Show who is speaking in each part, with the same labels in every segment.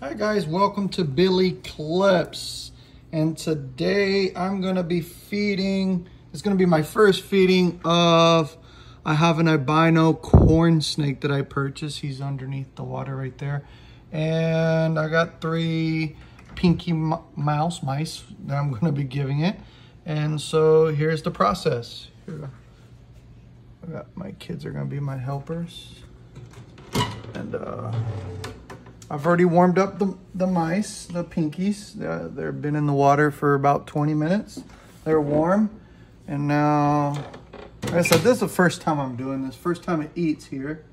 Speaker 1: Hi guys, welcome to Billy Clips. And today I'm gonna be feeding, it's gonna be my first feeding of, I have an albino corn snake that I purchased. He's underneath the water right there. And I got three pinky mouse, mice that I'm gonna be giving it. And so here's the process. Here I got, my kids are gonna be my helpers. And uh, I've already warmed up the, the mice, the pinkies. Uh, they've been in the water for about 20 minutes. They're warm. And now, like I said, this is the first time I'm doing this. First time it eats here.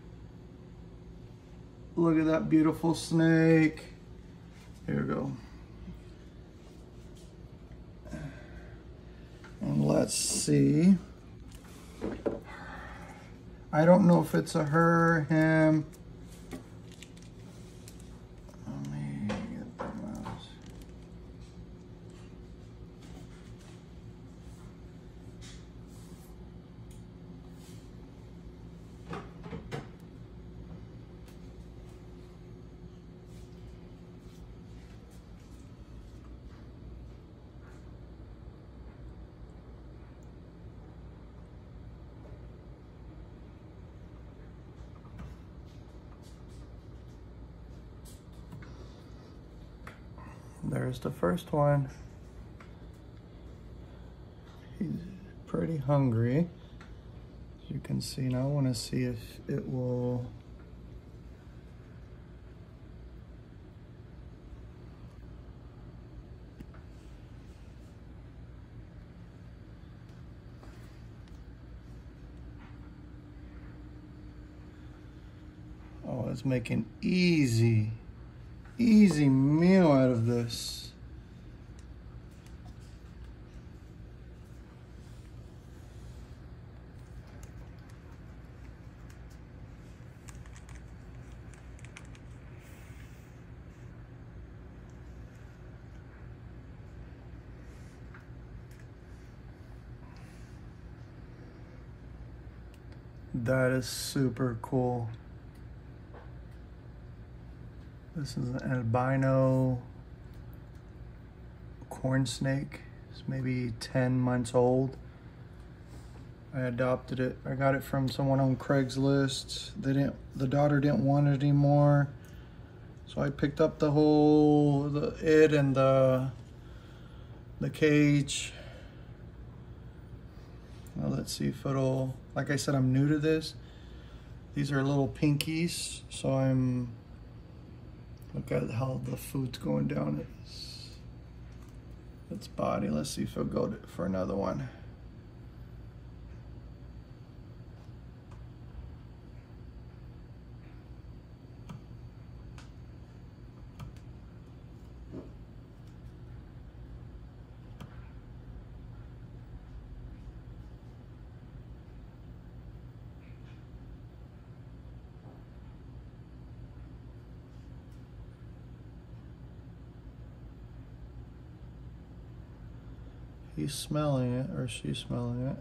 Speaker 1: Look at that beautiful snake. Here we go. And let's see. I don't know if it's a her, him, There's the first one. He's pretty hungry. As you can see now, I want to see if it will Oh, it's making easy easy meal out of this. That is super cool. This is an albino corn snake. It's maybe 10 months old. I adopted it. I got it from someone on Craigslist. They didn't, the daughter didn't want it anymore. So I picked up the whole, the it and the, the cage. Well, let's see if it'll, like I said, I'm new to this. These are little pinkies, so I'm Look at how the food's going down its, its body. Let's see if it'll go for another one. He's smelling it, or she's smelling it.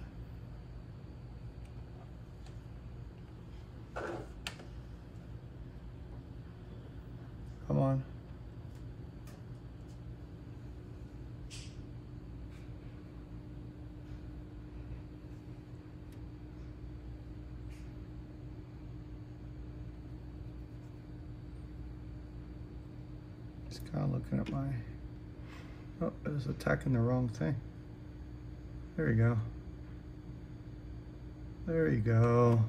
Speaker 1: Come on. He's kind of looking at my... Oh, it's attacking the wrong thing. There you go. There you go.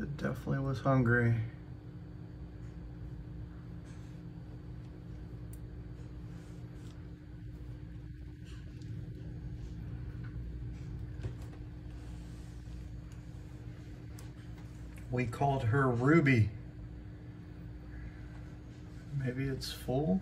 Speaker 1: It definitely was hungry. We called her Ruby. Maybe it's full?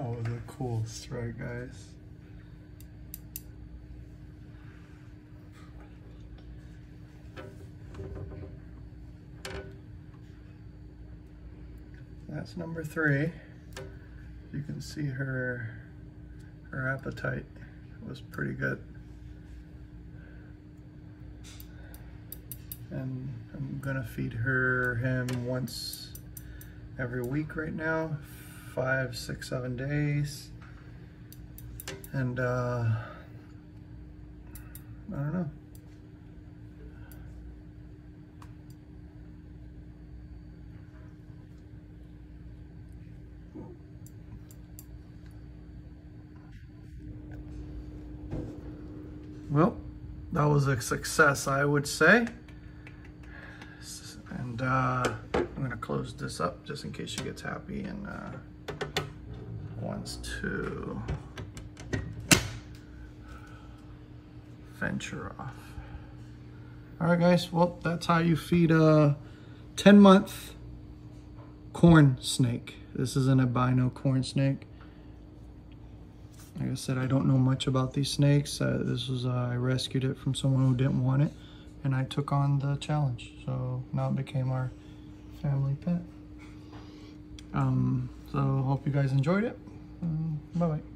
Speaker 1: That was a cool strike, guys. That's number three. You can see her her appetite was pretty good. And I'm gonna feed her him once every week right now, five, six, seven days. And uh, I don't know. Well, that was a success, I would say. And uh, I'm gonna close this up just in case she gets happy and uh, wants to venture off. All right, guys, well, that's how you feed a 10 month corn snake. This is an albino corn snake. Like I said, I don't know much about these snakes. Uh, this was, uh, I rescued it from someone who didn't want it and I took on the challenge. So now it became our family pet. Um, so hope you guys enjoyed it. 嗯拜拜。